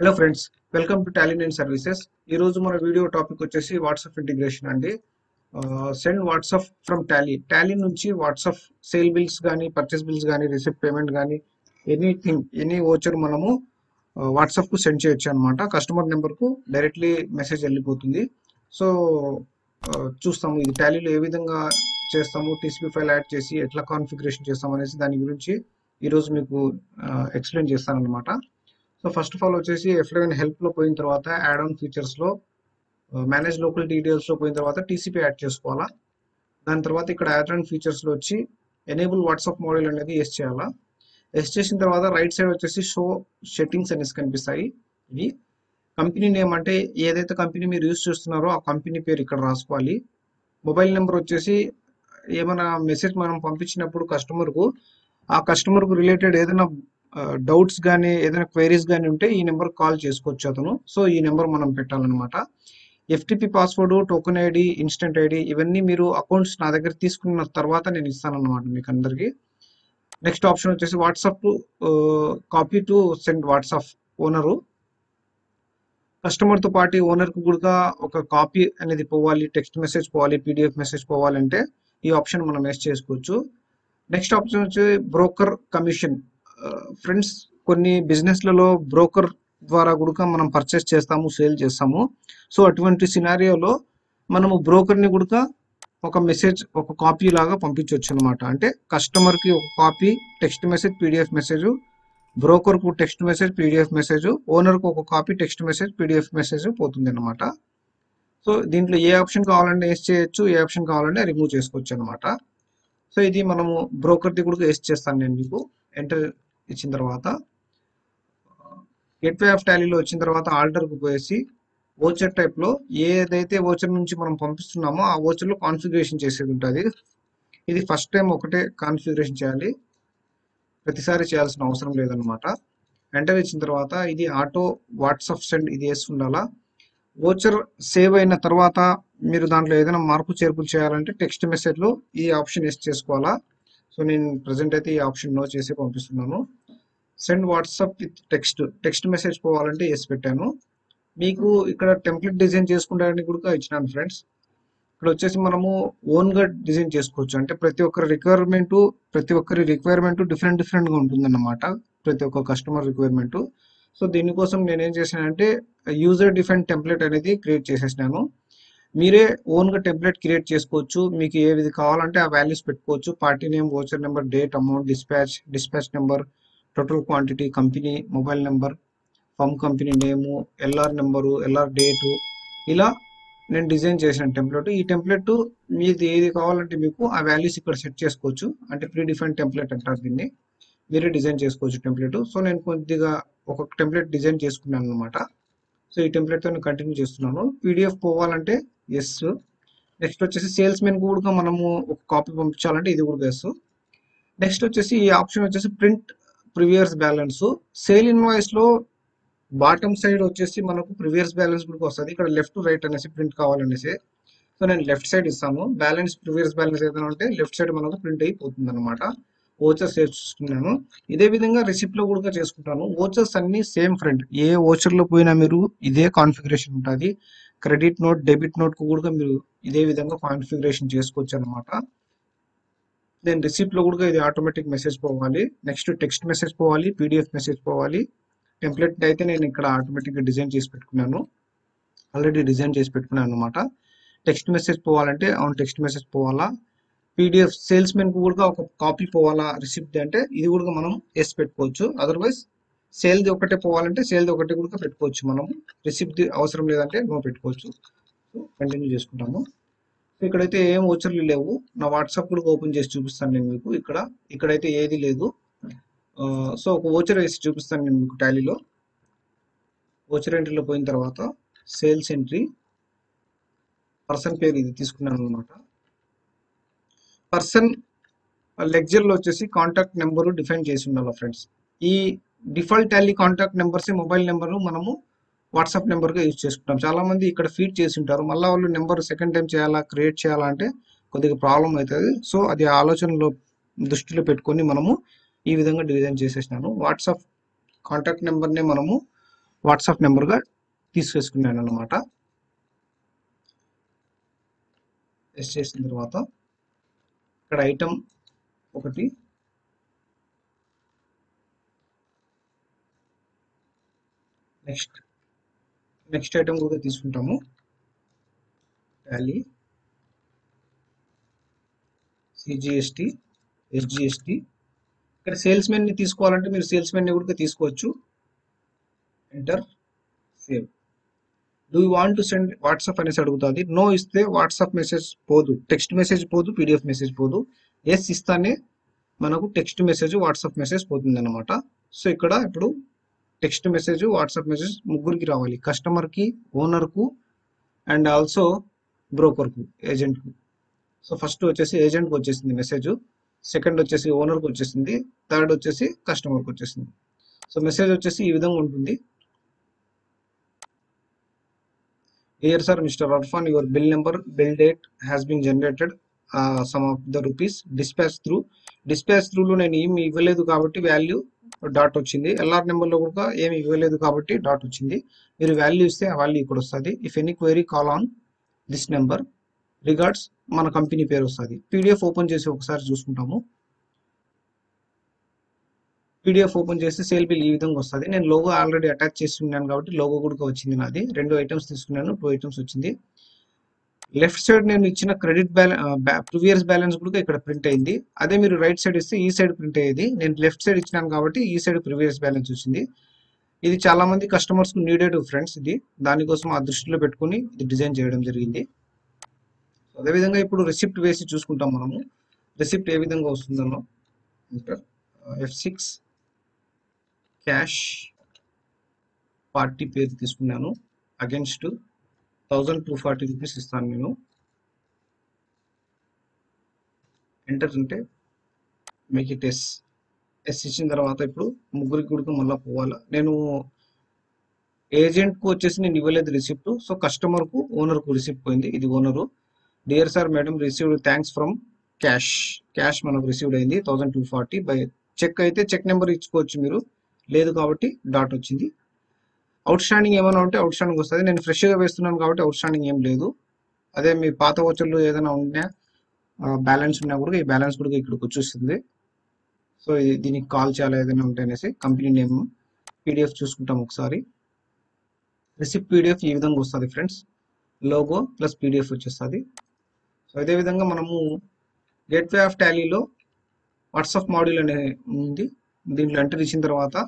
Hello friends welcome to Tally and services ఈ రోజు మన వీడియో టాపిక్ వచ్చేసి వాట్సాప్ ఇంటిగ్రేషన్ అండి. Send WhatsApp from Tally Tally నుంచి వాట్సాప్ సేల్ బిల్స్ కానీ పర్చేస్ బిల్స్ కానీ రిసిప్ట్ పేమెంట్ కానీ ఎనీథింగ్ ఎనీ ఓచర్ మనము వాట్సాప్కు సెండ్ చేయొచ్చు అనమాట కస్టమర్ నెంబర్కు డైరెక్ట్లీ మెసేజ్ వెళ్ళిపోతుంది. సో చూస్తాము ఇది టాలీలో ఏ విధంగా చేస్తాము టీసీపీ ఫైల్ యాడ్ చేసి ఎట్లా కాన్ఫిగరేషన్ చేస్తాం అనేసి దాని గురించి ఈరోజు మీకు ఎక్స్ప్లెయిన్ చేస్తాను అనమాట సో ఫస్ట్ ఆఫ్ ఆల్ వచ్చేసి ఎఫ్లెవెన్ హెల్ప్లో పోయిన తర్వాత యాడ్ ఆన్ ఫీచర్స్లో మేనేజ్ లోకల్ డీటెయిల్స్లో పోయిన తర్వాత టీసీపీ యాడ్ చేసుకోవాలా? దాని తర్వాత ఇక్కడ యాడ్ ఆన్ ఫీచర్స్లో వచ్చి ఎనేబుల్ వాట్సాప్ మోడల్ అనేది ఎస్ చేయాలా? ఎస్ చేసిన తర్వాత రైట్ సైడ్ వచ్చేసి షో సెట్టింగ్స్ అనేసి కనిపిస్తాయి. ఇవి కంపెనీ నేమ్ అంటే ఏదైతే కంపెనీ మీరు యూస్ చేస్తున్నారో ఆ కంపెనీ పేరు ఇక్కడ రాసుకోవాలి. మొబైల్ నెంబర్ వచ్చేసి ఏమైనా మెసేజ్ మనం పంపించినప్పుడు కస్టమర్కు ఆ కస్టమర్కు రిలేటెడ్ ఏదైనా డౌట్స్ కానీ ఏదైనా క్వైరీస్ కానీ ఉంటే ఈ నెంబర్ కాల్ చేసుకోవచ్చు అతను. సో ఈ నెంబర్ మనం పెట్టాలన్నమాట. FTP password token ID instant ID ఇవన్నీ మీరు అకౌంట్స్ నా దగ్గర తీసుకున్న తర్వాత నేను ఇస్తాను అనమాట మీకు అందరికీ. నెక్స్ట్ ఆప్షన్ వచ్చేసి WhatsApp copy to send WhatsApp owner కస్టమర్తో పాటు ఓనర్కు కూడా ఒక కాపీ అనేది పోవాలి టెక్స్ట్ మెసేజ్ పోవాలి పీడిఎఫ్ మెసేజ్ పోవాలంటే ఈ ఆప్షన్ మనం వేస్ట్ చేసుకోవచ్చు. నెక్స్ట్ ఆప్షన్ వచ్చి బ్రోకర్ కమిషన్ ఫ్రెండ్స్ కొన్ని బిజినెస్లలో బ్రోకర్ ద్వారా కూడా మనం పర్చేస్ చేస్తాము సేల్ చేస్తాము. సో అటువంటి సినారియోలో మనము బ్రోకర్ని కూడా ఒక మెసేజ్ ఒక కాపీ లాగా పంపించవచ్చు అనమాట అంటే కస్టమర్కి ఒక copy text message PDF message బ్రోకర్కు text message PDF message ఓనర్కు ఒక copy text message PDF message పోతుంది అనమాట సో దీంట్లో ఏ ఆప్షన్ కావాలంటే వేస్ట్ చేయొచ్చు ఏ ఆప్షన్ కావాలంటే రిమూవ్ చేసుకోవచ్చు అనమాట సో ఇది మనము బ్రోకర్ది కూడా వేస్ట్ చేస్తాను నేను మీకు. ఎంటర్ ఇచ్చిన తర్వాత గెట్వే ఆఫ్ టాలీలో వచ్చిన తర్వాత ఆల్టర్కి పోయేసి ఓచర్ టైప్లో ఏదైతే ఓచర్ నుంచి మనం పంపిస్తున్నామో ఆ ఓచర్లో కాన్ఫిగరేషన్ చేసేది ఉంటుంది. ఇది ఫస్ట్ టైం ఒకటే కాన్ఫిగరేషన్ చేయాలి. ప్రతిసారి చేయాల్సిన అవసరం లేదనమాట ఎంటర్ ఇచ్చిన తర్వాత ఇది ఆటో వాట్సాప్ సెండ్ ఇది వేసి ఉండాలా? ఓచర్ సేవ్ అయిన తర్వాత మీరు దాంట్లో ఏదైనా మార్పు చేర్పులు చేయాలంటే టెక్స్ట్ మెసేజ్లో ఈ ఆప్షన్ వేసి చేసుకోవాలా? సో నేను ప్రజెంట్ అయితే ఈ ఆప్షన్ నో చేసి పంపిస్తున్నాను. Send WhatsApp with text text message పోవాలంటే ఎస్ పెట్టాను. మీకు ఇక్కడ టెంప్లెట్ డిజైన్ చేసుకుంటానికి కూడా ఇచ్చినాను ఫ్రెండ్స్ ఇక్కడ వచ్చేసి మనము ఓన్గా డిజైన్ చేసుకోవచ్చు. అంటే ప్రతి ఒక్కరి రిక్వైర్మెంట్ ప్రతి ఒక్కరి రిక్వైర్మెంట్ డిఫరెంట్ డిఫరెంట్గా ఉంటుందన్నమాట. ప్రతి ఒక్క కస్టమర్ రిక్వైర్మెంట్ సో దీనికోసం నేను ఏం చేశానంటే యూజర్ డిఫరెంట్ టెంప్లెట్ అనేది క్రియేట్ చేసేసినాను. మీరే ఓన్గా టెంప్లెట్ క్రియేట్ చేసుకోవచ్చు. మీకు ఏ విధి కావాలంటే ఆ వాల్యూస్ పెట్టుకోవచ్చు. Party name voucher number date amount dispatch dispatch number total quantity company mobile number firm company name LR number LR date ఇలా నేను డిజైన్ చేసిన టెంప్లెట్. ఈ టెంప్లెట్ మీది ఏది కావాలంటే మీకు ఆ వాల్యూస్ ఇక్కడ సెట్ చేసుకోవచ్చు. అంటే ప్రీ డిఫైన్ టెంప్లెట్ అంటారు దీన్ని. మీరే డిజైన్ చేసుకోవచ్చు టెంప్లెట్. సో నేను కొద్దిగా ఒక టెంప్లెట్ డిజైన్ చేసుకున్నాను అనమాట సో ఈ టెంప్లెట్తో నేను కంటిన్యూ చేస్తున్నాను. పీడిఎఫ్ పోవాలంటే ఎస్ నెక్స్ట్ వచ్చేసి సేల్స్ మెన్ కూడా మనము ఒక కాపీ పంపించాలంటే ఇది కూడా ఎస్ నెక్స్ట్ వచ్చేసి ఈ ఆప్షన్ వచ్చేసి ప్రింట్ ప్రివియర్స్ బ్యాలెన్స్. సేల్ ఇన్వాయిస్లో బాటమ్ సైడ్ వచ్చేసి మనకు ప్రివియస్ బ్యాలెన్స్ కూడా వస్తుంది. ఇక్కడ లెఫ్ట్ రైట్ అనేసి ప్రింట్ కావాలనేసి. సో నేను లెఫ్ట్ సైడ్ ఇస్తాను. బ్యాలెన్స్ ప్రివియస్ బ్యాలెన్స్ ఏదైనా ఉంటే లెఫ్ట్ సైడ్ మనకు ప్రింట్ అయిపోతుంది అనమాట ఓచర్స్ చేసుకున్నాను. ఇదే విధంగా రిసిప్ట్లో కూడా చేసుకుంటాను. ఓచర్స్ అన్ని సేమ్ ఫ్రెండ్ ఏ ఓచర్లో పోయినా మీరు ఇదే కాన్ఫిగరేషన్ ఉంటుంది. క్రెడిట్ నోట్ డెబిట్ నోట్కు కూడా మీరు ఇదే విధంగా కాన్ఫిగరేషన్ చేసుకోవచ్చు అనమాట దెన్ రిసిప్ట్లో కూడా ఇది ఆటోమేటిక్ మెసేజ్ పోవాలి. నెక్స్ట్ టెక్స్ట్ మెసేజ్ పోవాలి పీడిఎఫ్ మెసేజ్ పోవాలి. టెంప్లెట్ అయితే నేను ఇక్కడ ఆటోమేటిక్గా డిజైన్ చేసి పెట్టుకున్నాను. ఆల్రెడీ డిజైన్ చేసి పెట్టుకున్నాను అనమాట టెక్స్ట్ మెసేజ్ పోవాలంటే అవును టెక్స్ట్ మెసేజ్ పోవాలా? పీడిఎఫ్ సేల్స్ మెన్కి కూడా ఒక కాపీ పోవాలా రిసిప్ట్ అంటే ఇది కూడా మనం వేసి పెట్టుకోవచ్చు. అదర్వైజ్ సేల్ది ఒకటే పోవాలంటే సేల్ది ఒకటి కూడా పెట్టుకోవచ్చు మనం. రిసిప్ట్ అవసరం లేదంటే నో పెట్టుకోవచ్చు. సో కంటిన్యూ చేసుకుంటాము. ఇక్కడైతే ఏం ఓచర్లు లేవు. నా వాట్సాప్ కూడా ఓపెన్ చేసి చూపిస్తాను నేను మీకు ఇక్కడ. ఇక్కడైతే ఏది లేదు. సో ఒక ఓచర్ వేసి చూపిస్తాను నేను మీకు టాలీలో ఓచర్ ఎంట్రీలో పోయిన తర్వాత సేల్స్ ఎంట్రీ పర్సన్ పేరు ఇది తీసుకున్నాను అనమాట పర్సన్ లెక్చర్లో వచ్చేసి కాంటాక్ట్ నెంబరు డిఫైన్ చేసి ఉండాలి ఫ్రెండ్స్ ఈ default Tally contact numbers mobile number మనము వాట్సాప్ నెంబర్గా యూజ్ చేసుకుంటాం. చాలామంది ఇక్కడ ఫీడ్ చేసి ఉంటారు మళ్ళీ వాళ్ళు నెంబర్ సెకండ్ టైం చేయాలా క్రియేట్ చేయాలా అంటే కొద్దిగా ప్రాబ్లం అవుతుంది. సో అది ఆలోచనలో దృష్టిలో పెట్టుకొని మనము ఈ విధంగా డివిజన్ చేసేసినాను. వాట్సాప్ కాంటాక్ట్ నెంబర్నే మనము వాట్సాప్ నెంబర్గా తీసుకేసుకున్నాను అనమాట ఎస్ చేసిన తర్వాత ఇక్కడ ఐటమ్ ఒకటి. నెక్స్ట్. నెక్స్ట్ ఐటమ్ కూడా తీసుకుంటాము. టాలీ సిజిఎస్టి ఎస్జిఎస్టి ఇక్కడ సేల్స్ మెన్ని తీసుకోవాలంటే మీరు సేల్స్ మెన్ని కూడా తీసుకోవచ్చు. Enter save do you want to send WhatsApp అనేసి అడుగుతుంది. నో ఇస్తే వాట్సాప్ మెసేజ్ పోదు. టెక్స్ట్ మెసేజ్ పోదు పీడిఎఫ్ మెసేజ్ పోదు. ఎస్ ఇస్తానే మనకు టెక్స్ట్ మెసేజ్ వాట్సాప్ మెసేజ్ పోతుంది అనమాట సో ఇక్కడ ఇప్పుడు టెక్స్ట్ మెసేజ్ వాట్సాప్ మెసేజ్ ముగ్గురికి రావాలి. కస్టమర్కి ఓనర్కు అండ్ ఆల్సో బ్రోకర్కు ఏజెంట్కు సో ఫస్ట్ వచ్చేసి ఏజెంట్కి వచ్చేసింది మెసేజ్ సెకండ్ వచ్చేసి ఓనర్కి వచ్చేసింది. థర్డ్ వచ్చేసి కస్టమర్కి వచ్చేసింది. సో మెసేజ్ వచ్చేసి ఈ విధంగా ఉంటుంది. Here, sir mister Arfan your bill number bill date has been generated sum of the rupees dispatch through dispatch త్రూలో లో నేను ఏమి ఇవ్వలేదు కాబట్టి వాల్యూ డాట్ వచ్చింది. ఎల్ఆర్ నెంబర్లో కూడా ఏమి ఇవ్వలేదు కాబట్టి డాట్ వచ్చింది. మీరు వాల్యూ ఇస్తే ఆ వాల్యూ ఇక్కడ వస్తుంది. If any query call on this number regards మన కంపెనీ పేరు వస్తుంది. పీడిఎఫ్ ఓపెన్ చేసి ఒకసారి చూసుకుంటాము. పీడిఎఫ్ ఓపెన్ చేసి సేల్ బిల్ ఈ విధంగా వస్తుంది. నేను లోగో ఆల్రెడీ అటాచ్ చేసి ఉన్నాను కాబట్టి లోగో కూడా వచ్చింది నాది. రెండు ఐటమ్స్ తీసుకున్నాను టూ ఐటమ్స్ వచ్చింది. లెఫ్ట్ సైడ్ నేను ఇచ్చిన క్రెడిట్ బ్యాలెన్స్ ప్రీవియస్ బ్యాలెన్స్ కూడా ఇక్కడ ప్రింట్ అయింది. అదే మీరు రైట్ సైడ్ ఇస్తే ఈ సైడ్ ప్రింట్ అయ్యేది. నేను లెఫ్ట్ సైడ్ ఇచ్చినాను కాబట్టి ఈ సైడ్ ప్రీవియస్ బ్యాలెన్స్ వచ్చింది. ఇది చాలా మంది కస్టమర్స్కు నీడెడ్ ఫ్రెండ్స్ ఇది. దానికోసం ఆ దృష్టిలో పెట్టుకుని ఇది డిజైన్ చేయడం జరిగింది. అదేవిధంగా ఇప్పుడు రిసిప్ట్ వేసి చూసుకుంటాం మనము. రిసిప్ట్ ఏ విధంగా వస్తుందనో. ఎఫ్ సిక్స్ క్యాష్ పార్టీ పేరు తీసుకున్నాను. Against thousand two forty rupees ఇస్తాను నేను. ఎంటర్ అంటే మీకు ఇట్ ఎస్ ఎస్ ఇచ్చిన తర్వాత ఇప్పుడు ముగ్గురికి కూడా మళ్ళీ పోవాలా. నేను ఏజెంట్కు వచ్చేసి నేను ఇవ్వలేదు రిసిప్ట్ సో కస్టమర్కు ఓనర్కు రిసిప్ట్ పోయింది. ఇది owner dear sir madam received thanks from cash cash మనకు రిసీవ్డ్ అయింది. Thousand two forty. By cheque అయితే చెక్ నెంబర్ ఇచ్చుకోవచ్చు మీరు. లేదు కాబట్టి డాట్ వచ్చింది. అవుట్ స్టాండింగ్ ఏమైనా ఉంటే అవుట్ స్టాండింగ్ వస్తుంది. నేను ఫ్రెష్గా వేస్తున్నాను కాబట్టి అవుట్ స్టాండింగ్ ఏం లేదు. అదే మీ పాత వచ్చర్లు ఏదైనా ఉన్నా బ్యాలెన్స్ ఉన్నా కూడా ఈ బ్యాలెన్స్ కూడా ఇక్కడికి వచ్చేస్తుంది. సో ఇది- దీనికి కాల్ చేయాలి ఏదైనా ఉంటే అనేసి కంపెనీ నేమ్ పీడిఎఫ్ చూసుకుంటాం ఒకసారి. రిసిప్ట్ పీడిఎఫ్ ఈ విధంగా వస్తుంది ఫ్రెండ్స్ లోగో ప్లస్ పీడిఎఫ్ వచ్చేస్తుంది. సో అదే విధంగా మనము గేట్వే ఆఫ్ టాలీలో వాట్సాప్ మాడ్యూల్ అనే ఉంది. దీంట్లో ఎంటర్ ఇచ్చిన తర్వాత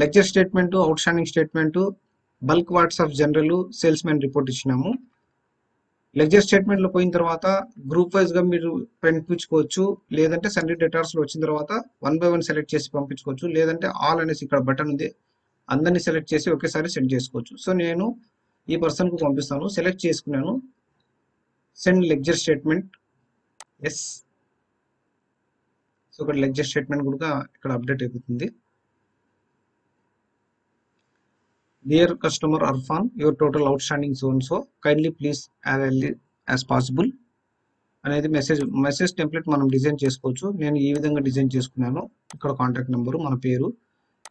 ledger statement outstanding statement bulk WhatsApp general salesman report ఇచ్చినాము. లెక్చర్ స్టేట్మెంట్లో పోయిన తర్వాత గ్రూప్ వైజ్గా మీరు పంపించుకోవచ్చు. లేదంటే సండే డేటార్స్లో వచ్చిన తర్వాత వన్ బై వన్ సెలెక్ట్ చేసి పంపించుకోవచ్చు. లేదంటే ఆల్ అనేసి ఇక్కడ బటన్ ఉంది. అందరినీ సెలెక్ట్ చేసి ఒకేసారి సెండ్ చేసుకోవచ్చు. సో నేను ఈ పర్సన్కు పంపిస్తాను. సెలెక్ట్ చేసుకున్నాను. Send ledger statement. Yes. So ఇక్కడ లెక్చర్ స్టేట్మెంట్ కూడా ఇక్కడ అప్డేట్ అయిపోతుంది. Dear customer Arfan your total outstanding and so kindly please as early as possible అనేది మెసేజ్ మెసేజ్ టెంప్లెట్ మనం డిజైన్ చేసుకోవచ్చు. నేను ఈ విధంగా డిజైన్ చేసుకున్నాను ఇక్కడ కాంటాక్ట్ నెంబరు మన పేరు.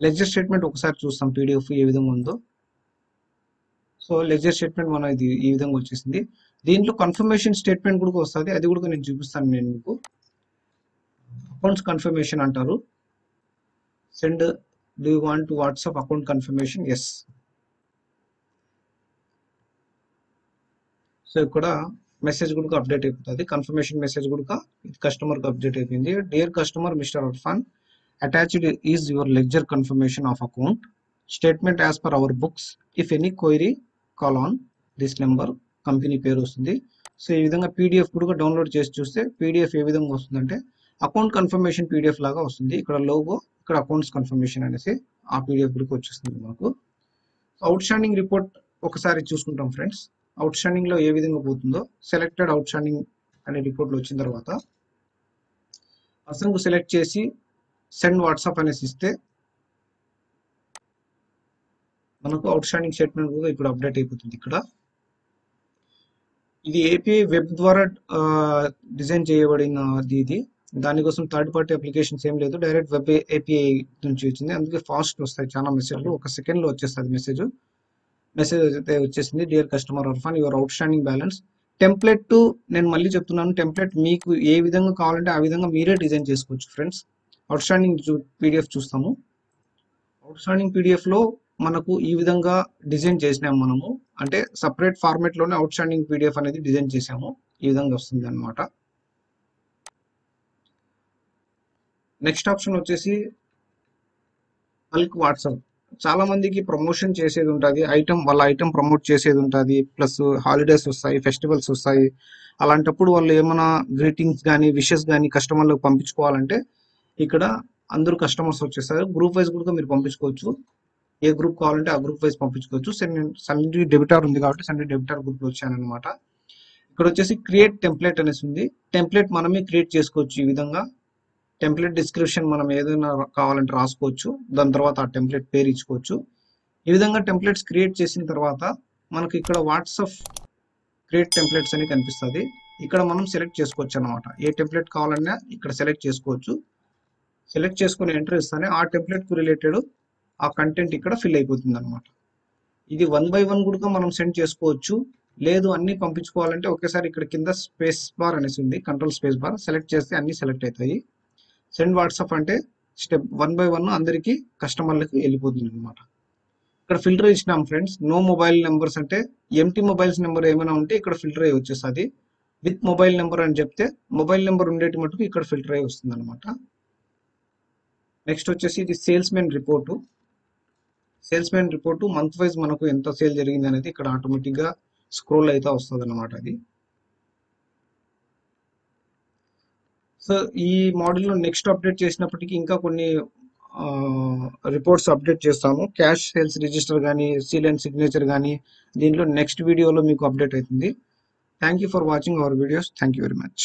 లెజర్ స్టేట్మెంట్ ఒకసారి చూస్తాం పీడిఎఫ్ ఏ విధంగా ఉందో. సో లెజర్ స్టేట్మెంట్ మన ఇది ఈ విధంగా వచ్చేసింది. దీంట్లో కన్ఫర్మేషన్ స్టేట్మెంట్ కూడా వస్తుంది. అది కూడా నేను చూపిస్తాను నేను మీకు. అకౌంట్స్ కన్ఫర్మేషన్ అంటారు. Send do want to WhatsApp account confirmation yes so ఇక్కడ మెసేజ్ కూడా అప్డేట్ అయిపోతుంది. కన్ఫర్మేషన్ మెసేజ్ కూడా ఇది కస్టమర్కి అప్డేట్ అయిపోయింది. Dear customer mister Arfan attached is your ledger confirmation of account statement as per our books if any query call on this number company పేరు వస్తుంది. So ఈ విధంగా పీడిఎఫ్ కూడా డౌన్లోడ్ చేసి చూస్తే పీడిఎఫ్ ఏ విధంగా వస్తుందంటే అకౌంట్ కన్ఫర్మేషన్ పీడిఎఫ్ లాగా వస్తుంది. ఇక్కడ లోగో ఇక్కడ అకౌంట్స్ కన్ఫర్మేషన్ అనేసి ఆ పీడిఎఫ్ కూడా వచ్చేస్తుంది మనకు. అవుట్ స్టాండింగ్ రిపోర్ట్ ఒకసారి చూసుకుంటాం ఫ్రెండ్స్ అవుట్ స్టాండింగ్లో ఏ విధంగా పోతుందో సెలెక్టెడ్ అవుట్ స్టాండింగ్ అనే రిపోర్ట్లో వచ్చిన తర్వాత పర్సన్కు సెలెక్ట్ చేసి సెండ్ వాట్సాప్ అనేసి ఇస్తే మనకు అవుట్ స్టాండింగ్ స్టేట్మెంట్ కూడా ఇప్పుడు అప్డేట్ అయిపోతుంది ఇక్కడ. ఇది ఏపీఐ వెబ్ ద్వారా డిజైన్ చేయబడిన ఇది దానికోసం థర్డ్ పార్టీ అప్లికేషన్స్ ఏం లేదు. డైరెక్ట్ వెబ్ ఏపీఐ నుంచి వచ్చింది. అందుకే ఫాస్ట్ వస్తాయి. చాలా మెసేజ్లు ఒక సెకండ్లో వచ్చేస్తుంది మెసేజ్ మెసేజ్ అయితే వచ్చేసింది dear customer Arfan your outstanding balance template నేను మళ్ళీ చెప్తున్నాను టెంప్లెట్ మీకు ఏ విధంగా కావాలంటే ఆ విధంగా మీరే డిజైన్ చేసుకోవచ్చు ఫ్రెండ్స్ అవుట్ స్టాండింగ్ పీడిఎఫ్ చూస్తాము. అవుట్ స్టాండింగ్ పీడిఎఫ్లో మనకు ఈ విధంగా డిజైన్ చేసినాము మనము. అంటే సపరేట్ ఫార్మేట్లోనే అవుట్ స్టాండింగ్ పీడిఎఫ్ అనేది డిజైన్ చేసాము. ఈ విధంగా వస్తుంది అనమాట నెక్స్ట్ ఆప్షన్ వచ్చేసి బల్క్ వాట్సాప్ చాలా మందికి ప్రమోషన్ చేసేది ఉంటుంది. ఐటమ్ వాళ్ళ ఐటమ్ ప్రమోట్ చేసేది ఉంటుంది. ప్లస్ హాలిడేస్ వస్తాయి ఫెస్టివల్స్ వస్తాయి. అలాంటప్పుడు వాళ్ళు ఏమైనా గ్రీటింగ్స్ కానీ విషెస్ కానీ కస్టమర్లకు పంపించుకోవాలంటే ఇక్కడ అందరూ కస్టమర్స్ వచ్చేస్తారు. గ్రూప్ వైజ్ కూడా మీరు పంపించుకోవచ్చు. ఏ గ్రూప్ కావాలంటే ఆ గ్రూప్ వైజ్ పంపించుకోవచ్చు. సండే డెబిటార్ ఉంది కాబట్టి సండే డెబిటార్ గ్రూప్ వచ్చాను అనమాట ఇక్కడ వచ్చేసి క్రియేట్ టెంప్లెట్ అనేసి ఉంది. టెంప్లెట్ మనమే క్రియేట్ చేసుకోవచ్చు ఈ విధంగా. టెంప్లెట్ డిస్క్రిప్షన్ మనం ఏదైనా కావాలంటే రాసుకోవచ్చు. దాని తర్వాత ఆ టెంప్లెట్ పేరు ఇచ్చుకోవచ్చు. ఈ విధంగా టెంప్లెట్స్ క్రియేట్ చేసిన తర్వాత మనకి ఇక్కడ వాట్సాప్ క్రియేట్ టెంప్లెట్స్ అని కనిపిస్తుంది. ఇక్కడ మనం సెలెక్ట్ చేసుకోవచ్చు అనమాట ఏ టెంప్లెట్ కావాలన్నా ఇక్కడ సెలెక్ట్ చేసుకోవచ్చు. సెలెక్ట్ చేసుకుని ఎంటర్ ఇస్తానే ఆ టెంప్లెట్కు రిలేటెడ్ ఆ కంటెంట్ ఇక్కడ ఫిల్ అయిపోతుంది అనమాట ఇది వన్ బై వన్ కూడా మనం సెండ్ చేసుకోవచ్చు. లేదు అన్ని పంపించుకోవాలంటే ఒకేసారి ఇక్కడ కింద స్పేస్ బార్ అనేసి ఉంది. కంట్రోల్ స్పేస్ బార్ సెలెక్ట్ చేస్తే అన్ని సెలెక్ట్ అవుతాయి. సెండ్ వాట్సాప్ అంటే స్టెప్ వన్ బై వన్ అందరికీ కస్టమర్లకు వెళ్ళిపోతుంది అనమాట ఇక్కడ ఫిల్టర్ ఇచ్చినాం ఫ్రెండ్స్. నో మొబైల్ నెంబర్స్ అంటే ఎంటీ మొబైల్స్ నెంబర్ ఏమైనా ఉంటే ఇక్కడ ఫిల్టర్ అయ్యి వచ్చేస్తుంది. విత్ మొబైల్ నెంబర్ అని చెప్తే మొబైల్ నెంబర్ ఉండేటి మటుకు ఇక్కడ ఫిల్టర్ అయ్యి వస్తుంది అనమాట నెక్స్ట్ వచ్చేసి ఇది salesmen report. Salesmen report month wise మనకు ఎంత సేల్ జరిగింది అనేది ఇక్కడ ఆటోమేటిక్గా స్క్రోల్ అయితే వస్తుంది అనమాట అది. సో ఈ మోడల్లో నెక్స్ట్ అప్డేట్ చేసినప్పటికీ ఇంకా కొన్ని రిపోర్ట్స్ అప్డేట్ చేస్తాము. క్యాష్ సేల్స్ రిజిస్టర్ కానీ సీల్ అండ్ సిగ్నేచర్ కానీ దీంట్లో నెక్స్ట్ వీడియోలో మీకు అప్డేట్ అవుతుంది. Thank you for watching our videos thank you very much